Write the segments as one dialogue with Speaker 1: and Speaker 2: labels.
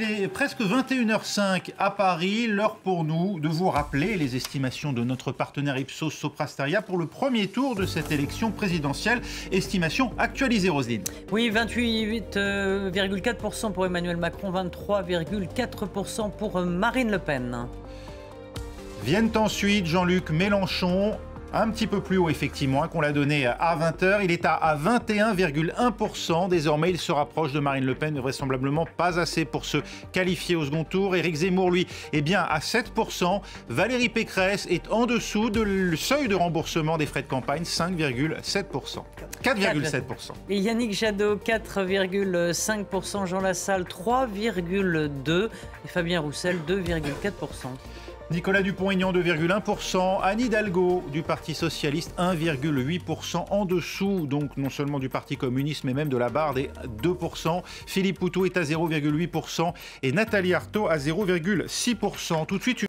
Speaker 1: Il est presque 21h05 à Paris, l'heure pour nous de vous rappeler les estimations de notre partenaire Ipsos Soprasteria pour le premier tour de cette élection présidentielle. Estimation actualisée, Roselyne.
Speaker 2: Oui, 28,4% pour Emmanuel Macron, 23,4% pour Marine Le Pen.
Speaker 1: Viennent ensuite Jean-Luc Mélenchon, un petit peu plus haut effectivement, qu'on l'a donné à 20h. Il est à 21,1%. Désormais, il se rapproche de Marine Le Pen, vraisemblablement pas assez pour se qualifier au second tour. Éric Zemmour, lui, est bien à 7%. Valérie Pécresse est en dessous du seuil de remboursement des frais de campagne, 5,7%. 4,7%.
Speaker 2: Et Yannick Jadot, 4,5%. Jean Lassalle, 3,2%. Et Fabien Roussel, 2,4%.
Speaker 1: Nicolas Dupont-Aignan 2,1%, Anne Hidalgo du Parti Socialiste 1,8% en dessous donc non seulement du Parti communiste mais même de la barre des 2%. Philippe Poutou est à 0,8% et Nathalie Arthaud à 0,6%. Tout de suite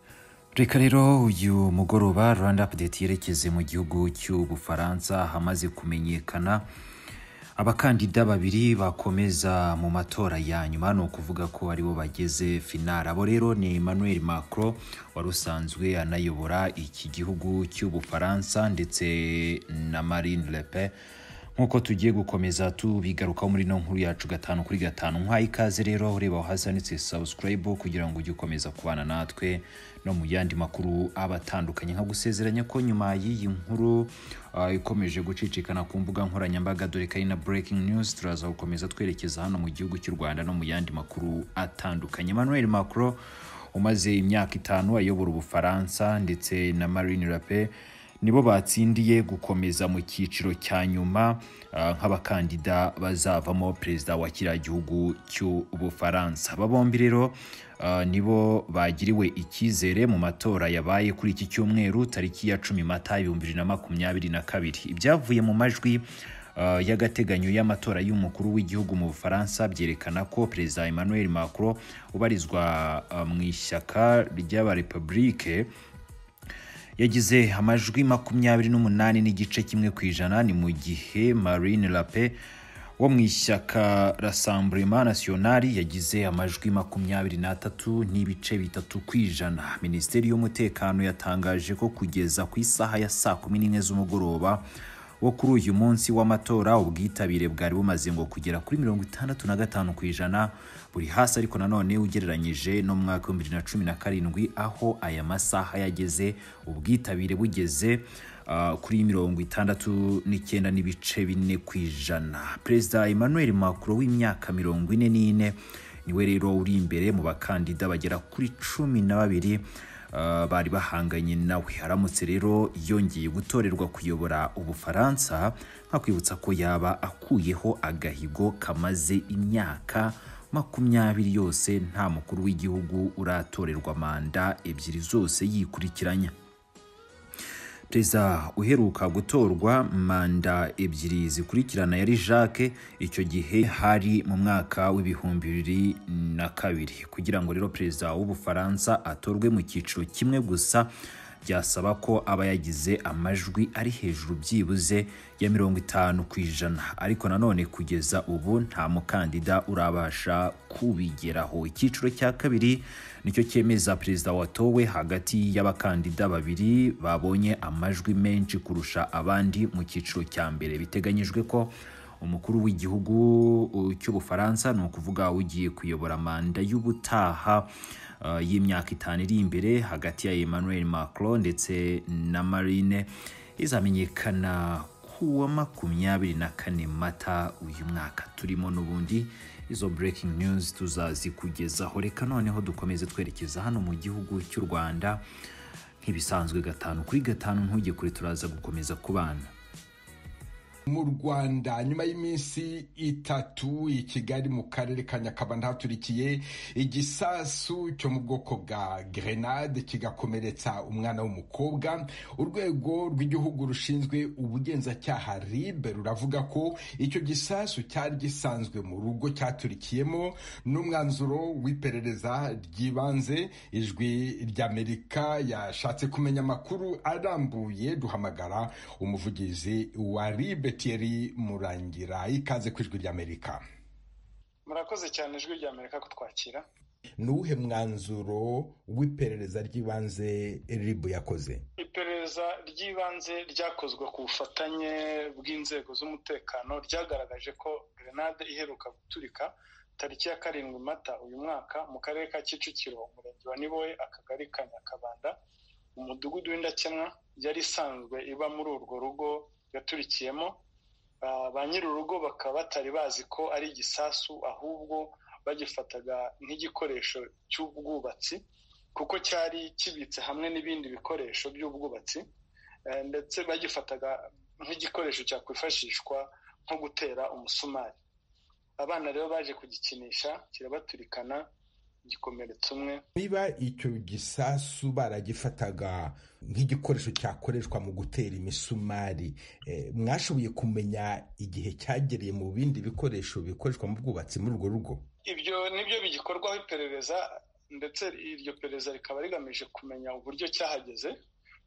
Speaker 3: abakandida babiri bakomeza mu matora ya nyuma ni ukuvuga ko ari bo bageze finale abo rero ni emmanuel macron wari usanzwe anayobora iki gihugu cy'ubufaransa ndetse na marine le pen. Nk'uko tugiye gukomeza tubigarukaho muri ino nkuru yacu gatanu kuri gatanu nk'aho ikaze rero ureba aho hasi handitse subscribe kugira ngo ujye ukomeza kubana natwe no mu yandi makuru aba atandukanye. Nka gusezeranya ko nyuma y'iyi nkuru uh, ikomeje gucicikana ku mbuga nkoranyambaga dore ko ari na breaking news turaza gukomeza twerekeza hano mu gihugu cy'u rwanda no mu yandi makuru atandukanye. Emmanuel macron umaze imyaka itanu ayobora ubufaransa ndetse na marine pen nibo batsindiye gukomeza mu cyiciro cya nyuma uh, nk'abakandida bazavamo perezida wa kiriya gihugu cy'ubufaransa aba bombi rero uh, nibo bagiriwe icyizere mu matora yabaye kuri iki cyumweru tariki ya cumi mata ibihumbi bibiri na makumyabiri na kabiri. Ibyavuye mu majwi uh, y'agateganyo y'amatora y'umukuru w'igihugu mu bufaransa byerekana ko perezida emmanuel macron ubarizwa mu ishyaka ry'abarepublike yagize amajwi makumyabiri n'umunani n'igice kimwe ku ijana. Ni mu gihe marine le pen wo mu ishyaka rassemblement national yagize amajwi makumyabiri n'atatu n'ibice bitatu ku ijana. Minisiteri y'umutekano yatangaje ko kugeza ku isaha ya saa kumi n'imwe z'umugoroba wo kuri uyu munsi w'amatora ubwitabire bwari bumaze ngo kugera kuri mirongo itandatu na gatanu ku ijana buri hasi ariko nanone ugereranyije no mu mwaka w'ibihumbi bibiri na cumi na karindwi aho aya masaha yageze ubwitabire bugeze uh, kuri mirongo itandatu n'icyenda n'ibice bine ku ijana. Perezida emmanuel macron w'imyaka mirongo ine n'ine ni we rero uri imbere mu bakandida bagera kuri cumi na babiri bari bahanganye nawe. Aramutse rero yongeye gutorerwa kuyobora ubufaransa nkakwibutsa ko yaba akuyeho agahigo kamaze imyaka makumyabiri yose nta mukuru w'igihugu uratorerwa manda ebyiri zose yikurikiranya. Perezida uheruka gutorwa manda ebyiri zikurikirana yari jacques icyo gihe hari mu mwaka w'ibihumbi bibiri na kabiri. Kugira ngo rero perezida w'ubufaransa atorwe mu cyiciro kimwe gusa byasaba ko aba yagize amajwi ari hejuru byibuze ya mirongo itanu ku ijana. Ariko nanone kugeza ubu nta mukandida urabasha kubigeraho. Icyiciro cya kabiri ni cyo cyemeza perezida watowe hagati y'abakandida babiri babonye amajwi menshi kurusha abandi mu cyiciro cya mbere. Biteganyijwe ko umukuru w'igihugu cy'ubufaransa ni ukuvuga ugiye kuyobora manda y'ubutaha y'imyaka itanu iri imbere hagati ya emmanuel macron ndetse na marine izamenyekana kuwa makumyabiri na kane mata uyu mwaka. Turimo n'ubundi izo breaking news tuzazikugezaho. Reka noneho dukomeze twerekeza hano mu gihugu cy'u rwanda nk'ibisanzwe gatanu kuri gatanu ntujye kure turaza gukomeza kubana
Speaker 4: mu rwanda nyuma y'iminsi itatu i kigali mu karere ka nyakabanda haturikiye igisasu cyo mu bwoko bwa grenade kigakomeretsa umwana w'umukobwa. Urwego rw'igihugu rushinzwe ubugenzacyaha rib ruravuga ko icyo gisasu cyari gisanzwe mu rugo cyaturikiyemo n'umwanzuro w'iperereza ry'ibanze. Ijwi ry'amerika yashatse kumenya amakuru arambuye duhamagara umuvugizi wa rib Thierry Murangira ikaze ku ijwi ry'Amerika.
Speaker 5: Murakoze cyane ijwi ry'Amerika kutwakira
Speaker 4: ni uwuhe mwanzuro w'iperereza ry'ibanze ribu yakoze.
Speaker 5: Iperereza ry'ibanze ryakozwe ku bufatanye bw'inzego z'umutekano ryagaragaje ko grenade iheruka guturika tariki ya karindwi mata uyu mwaka mu karere ka kicukiro umurenge wa niboye akagari ka nyakabanda. Umudugudu w'indakemwa yari isanzwe iba muri urwo rugo yaturikiyemo ba nyir'urugo bakaba batari bazi ko ari igisasu ahubwo bagifataga nk'igikoresho cy'ubwubatsi kuko cyari kibitse hamwe n'ibindi bikoresho by'ubwubatsi ndetse bagifataga nk'igikoresho cyakwifashishwa nko gutera umusumari. Abana rero baje kugikinisha kirabaturikana gikomeretsa umwe
Speaker 4: niba icyo gisasu baragifataga nk'igikoresho cyakoreshwa mu gutera imisumari mwashoboye kumenya igihe cyagereye mu bindi bikoresho bikoreshwa mu bwubatsi muri urwo rugo?
Speaker 5: Ibyo ni byo bigikorwaho iperereza ndetse iryo perereza rikaba rigamije kumenya uburyo cyahageze.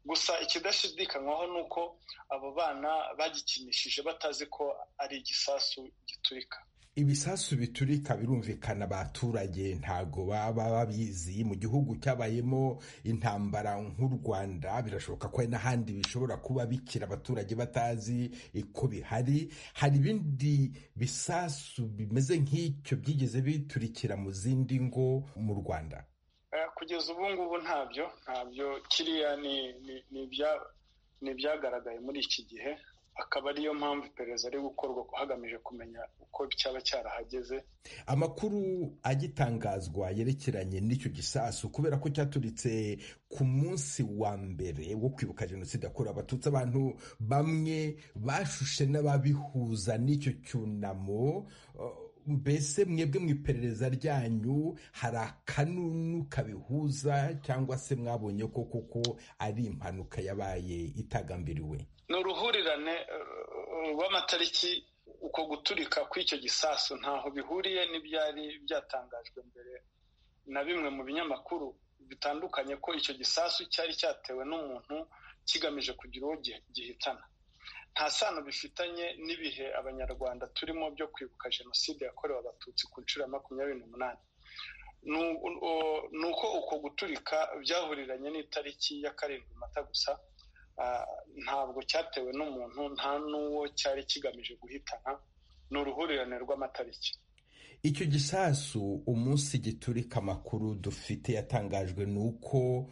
Speaker 5: Gusa ikidashidikanywaho ni uko abo bana bagikinishije batazi ko ari igisasu giturika
Speaker 4: ibisasu biturika birumvikana abaturage ntago baba babizi. Mu gihugu cyabayemo intambara nk'u rwanda birashoboka ko n'ahandi bishobora kuba bikira abaturage batazi ko bihari. Hari ibindi bisasu bimeze nk'icyo byigeze biturikira mu zindi ngo mu rwanda.
Speaker 5: Kugeza ubu ngubu ntabyo ntabyo. Kiriya ni ibyagaragaye muri iki gihe akaba ariyo mpamvu iperereza ari gukorwa hagamije kumenya uko cyaba cyarahageze.
Speaker 4: Amakuru agitangazwa yerekeranye n'icyo gisasu kubera ko cyaturitse ku munsi wa mbere wo kwibuka jenoside yakorewe abatutsi. Abantu bamwe bashushe n'ababihuza n'icyo cyunamo mbese mwebwe mu iperereza ryanyu hari akanunu kabihuza cyangwa se mwabonye ko koko ari impanuka yabaye itagambiriwe?
Speaker 5: Ni uruhurirane rw'amatariki uko guturika kw'icyo gisasu. Ntaho bihuriye n'ibyari byatangajwe mbere na bimwe mu binyamakuru bitandukanye ko icyo gisasu cyari cyatewe n'umuntu kigamije kugira uwo gihitana. Nta sano bifitanye n'ibihe abanyarwanda turimo byo kwibuka jenoside yakorewe abatutsi ku nshuro ya makumyabiri n'umunani. Ni uko uko guturika byahuriranye n'itariki ya karindwi mata gusa ntabwo cyatewe n'umuntu nta n'uwo cyari kigamije guhitana ni uruhurirane rw'amatariki.
Speaker 4: Icyo gisasu umunsi giturika amakuru dufite yatangajwe ni uko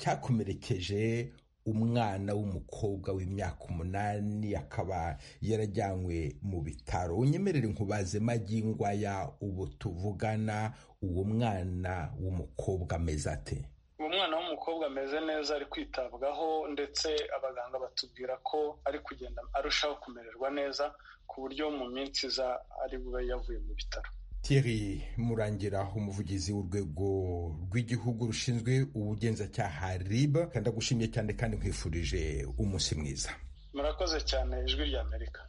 Speaker 4: cyakomerekeje umwana w'umukobwa w'imyaka umunani akaba yarajyanywe mu bitaro. Unyemerere nkubaze magingwaya ubu tuvugana uwo mwana w'umukobwa ameze ate?
Speaker 5: Uwo mwana w'umukobwa ameze neza ari kwitabwaho ndetse abaganga batubwira ko ari kugenda arushaho kumererwa neza ku buryo mu minsi iza ari bube yavuye mu bitaro.
Speaker 4: Thierry murangira umuvugizi w'urwego rw'igihugu rushinzwe ubugenzacyaha RIB kandi agushimiye cyane kandi nkwifurije umunsi mwiza.
Speaker 5: Murakoze cyane ijwi ry'amerika